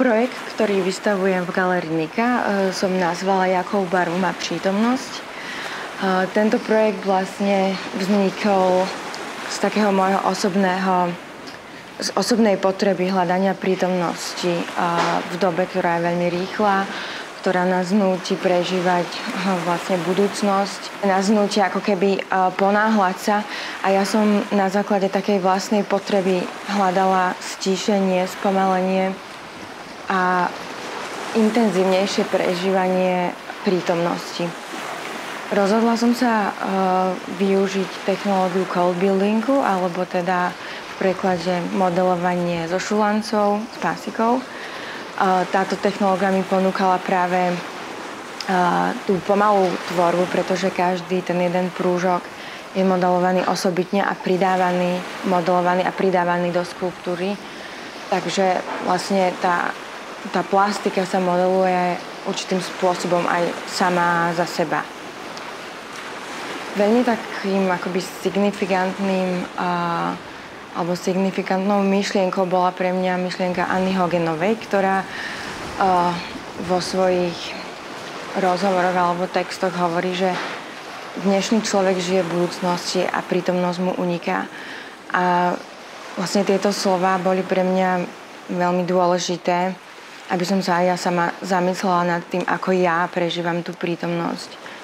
Projekt, ktorý vystavujem v Galerii Nika, e, som nazvala Jakou barvu má prítomnosť. E, tento projekt vlastne vznikol z takého môjho osobného z osobnej potreby hľadania prítomnosti v dobe, ktorá je veľmi rýchla, ktorá nás núti prežívať vlastne budúcnosť. Nás núti ako keby ponáhľať sa a ja som na základe takej vlastnej potreby hľadala stíšenie, spomalenie a intenzívnejšie prežívanie prítomnosti. Rozhodla som sa uh, využiť technológiu cold buildingu, alebo teda preklade modelovanie so šulancov, s pásikou. Táto technológia mi ponúkala práve tú pomalú tvorbu, pretože každý ten jeden prúžok je modelovaný osobitne a pridávaný, modelovaný a pridávaný do skulptúry. Takže vlastne tá, tá plastika sa modeluje určitým spôsobom aj sama za seba. Veľmi takým akoby signifikantným uh, alebo signifikantnou myšlienkou bola pre mňa myšlienka Anny Hogenovej, ktorá uh, vo svojich rozhovoroch alebo textoch hovorí, že dnešný človek žije v budúcnosti a prítomnosť mu uniká. A vlastne tieto slova boli pre mňa veľmi dôležité, aby som sa aj ja sama zamyslela nad tým, ako ja prežívam tú prítomnosť.